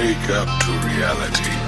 wake up to reality.